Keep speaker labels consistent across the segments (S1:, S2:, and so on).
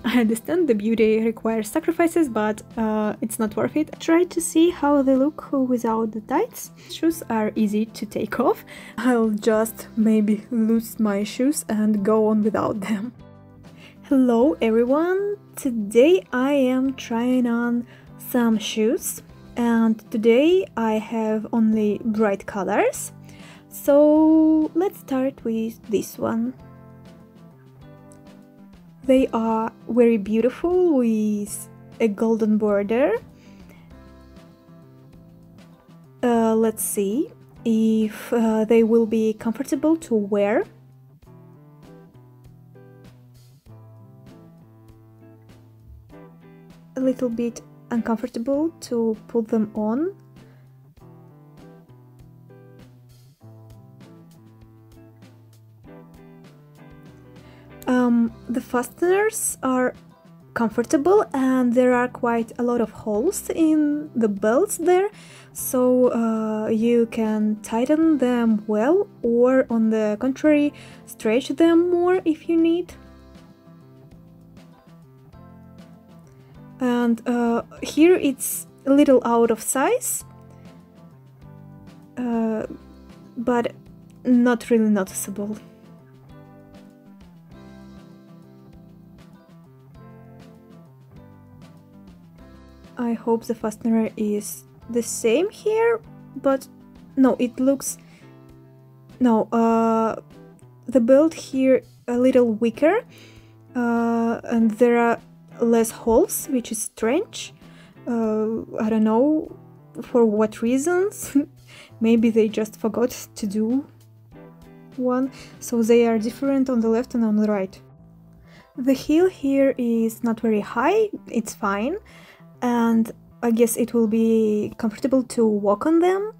S1: I understand the beauty requires sacrifices, but uh, it's not worth it. Try to see how they look without the tights. Shoes are easy to take off. I'll just maybe lose my shoes and go on without them. Hello everyone! Today I am trying on some shoes and today I have only bright colors. So let's start with this one. They are very beautiful with a golden border. Uh, let's see if uh, they will be comfortable to wear. A little bit uncomfortable to put them on Um, the fasteners are comfortable and there are quite a lot of holes in the belts there. So uh, you can tighten them well or on the contrary stretch them more if you need. And uh, here it's a little out of size uh, but not really noticeable I hope the fastener is the same here, but no, it looks... No, uh, the build here a little weaker, uh, and there are less holes, which is strange. Uh, I don't know for what reasons. Maybe they just forgot to do one, so they are different on the left and on the right. The heel here is not very high, it's fine, and I guess it will be comfortable to walk on them.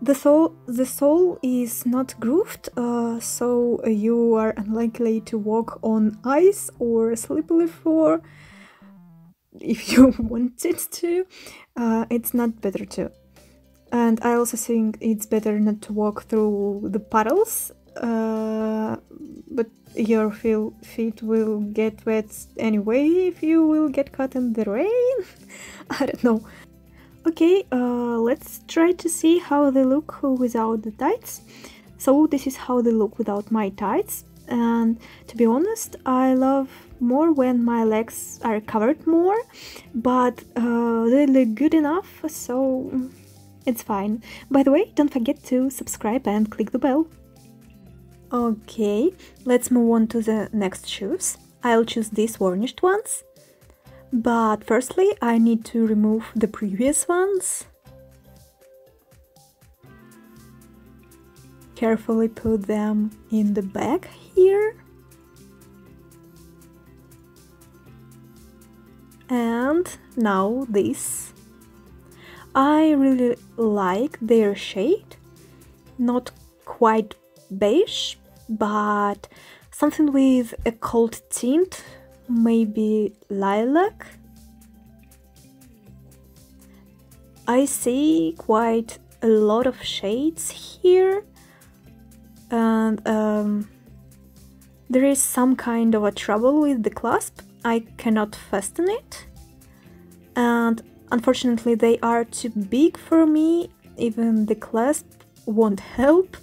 S1: The sole, the sole is not grooved, uh, so you are unlikely to walk on ice or slippery floor if you wanted to. Uh, it's not better to. And I also think it's better not to walk through the puddles, uh, your feet will get wet anyway if you will get caught in the rain. I don't know. Okay, uh, let's try to see how they look without the tights. So this is how they look without my tights. And to be honest, I love more when my legs are covered more, but uh, they look good enough, so it's fine. By the way, don't forget to subscribe and click the bell. Okay, let's move on to the next shoes. I'll choose these varnished ones. But firstly, I need to remove the previous ones. Carefully put them in the bag here. And now this. I really like their shade. Not quite beige, but something with a cold tint, maybe lilac. I see quite a lot of shades here and um, there is some kind of a trouble with the clasp. I cannot fasten it and unfortunately they are too big for me, even the clasp won't help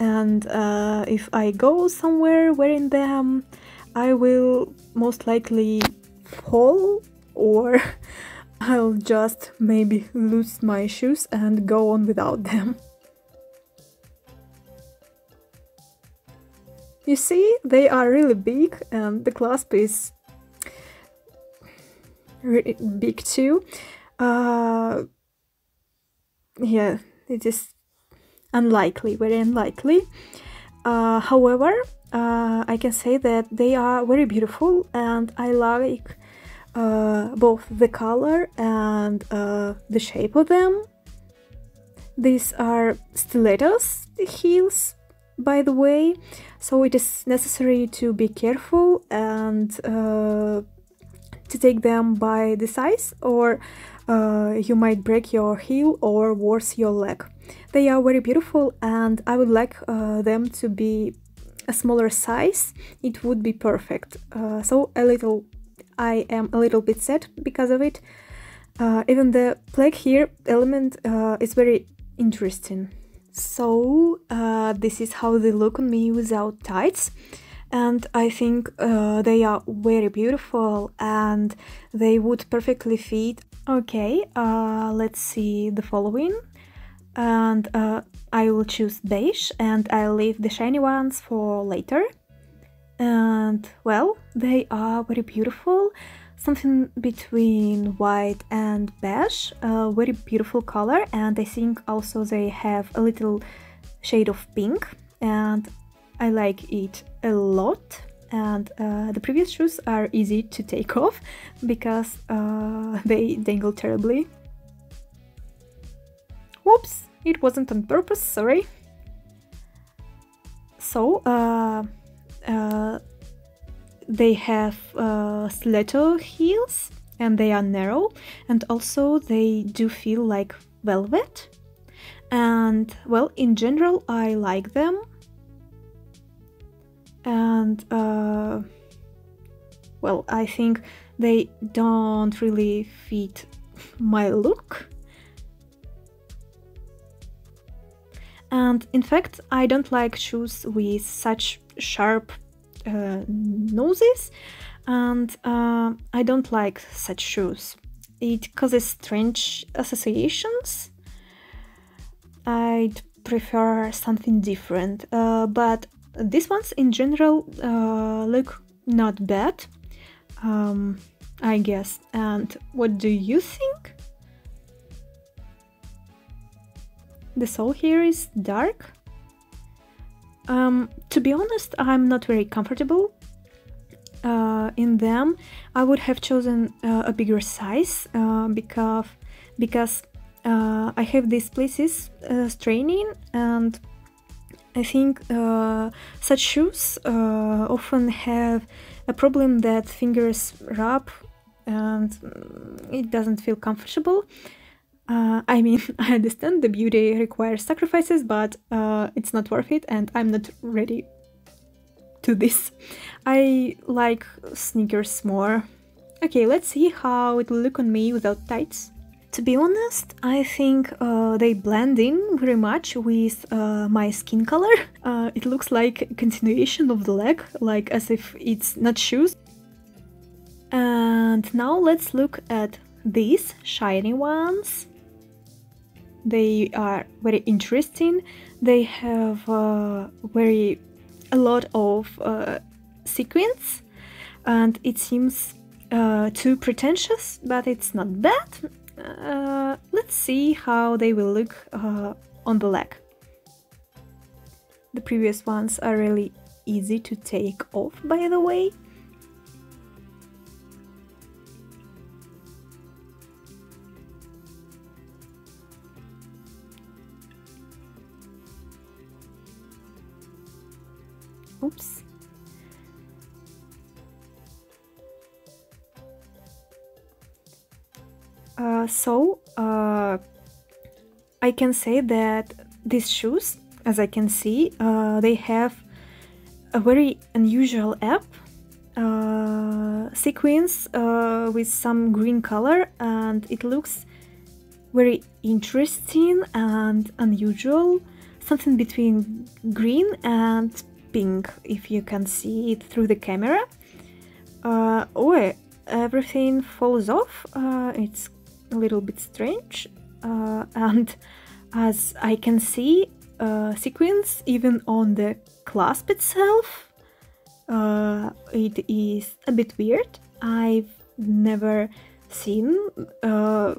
S1: and uh, if I go somewhere wearing them I will most likely fall or I'll just maybe lose my shoes and go on without them. You see, they are really big and the clasp is really big too. Uh, yeah, it is unlikely, very unlikely. Uh, however, uh, I can say that they are very beautiful and I like uh, both the color and uh, the shape of them. These are stilettos heels, by the way, so it is necessary to be careful and uh, to take them by the size or uh, you might break your heel or worse your leg. They are very beautiful and I would like uh, them to be a smaller size, it would be perfect. Uh, so a little, I am a little bit sad because of it. Uh, even the plaque here element uh, is very interesting. So uh, this is how they look on me without tights and I think uh, they are very beautiful and they would perfectly fit. Okay, uh, let's see the following and uh, I will choose beige and I'll leave the shiny ones for later. And well, they are very beautiful, something between white and beige, a very beautiful color and I think also they have a little shade of pink and I like it a lot and uh, the previous shoes are easy to take off because uh, they dangle terribly. Whoops, it wasn't on purpose, sorry. So, uh, uh they have uh, stiletto heels and they are narrow and also they do feel like velvet. And well, in general, I like them and uh, well, I think they don't really fit my look. And in fact, I don't like shoes with such sharp uh, noses, and uh, I don't like such shoes. It causes strange associations. I'd prefer something different, uh, but these ones in general uh, look not bad, um, I guess. And what do you think? The sole here is dark. Um, to be honest, I'm not very comfortable uh, in them. I would have chosen uh, a bigger size uh, because because uh, I have these places uh, straining and I think uh, such shoes often have a problem that fingers rub and it doesn't feel comfortable. Uh, I mean, I understand the beauty requires sacrifices, but uh, it's not worth it, and I'm not ready to this. I like sneakers more. Okay, let's see how it will look on me without tights. To be honest, I think uh, they blend in very much with uh, my skin color. Uh, it looks like a continuation of the leg, like as if it's not shoes. And now let's look at these shiny ones. They are very interesting. They have uh, very a lot of uh, sequins and it seems uh, too pretentious, but it's not bad. Uh, let's see how they will look uh, on the leg. The previous ones are really easy to take off, by the way. Uh, so uh, I can say that these shoes, as I can see, uh, they have a very unusual app uh, sequins uh, with some green color and it looks very interesting and unusual something between green and pink if you can see it through the camera. Uh, oh everything falls off. Uh, it's a little bit strange. Uh, and as I can see uh, sequins even on the clasp itself uh, it is a bit weird. I've never seen uh,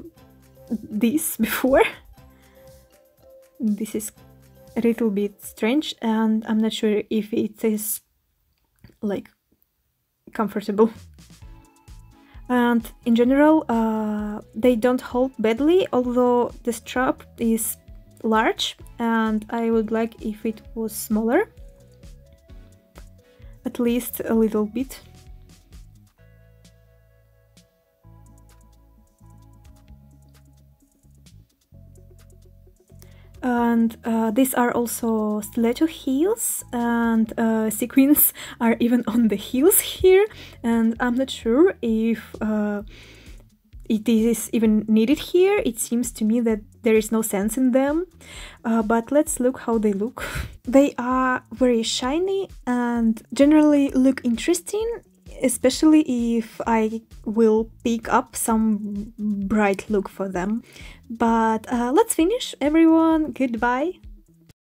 S1: this before. This is a little bit strange and I'm not sure if it is like comfortable. And in general uh, they don't hold badly although the strap is large and I would like if it was smaller. At least a little bit and uh, these are also stiletto heels and uh, sequins are even on the heels here and I'm not sure if uh, it is even needed here. It seems to me that there is no sense in them, uh, but let's look how they look. they are very shiny and generally look interesting, especially if I will pick up some bright look for them. But uh, let's finish everyone, goodbye!